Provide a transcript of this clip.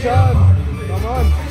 Sean. Come on.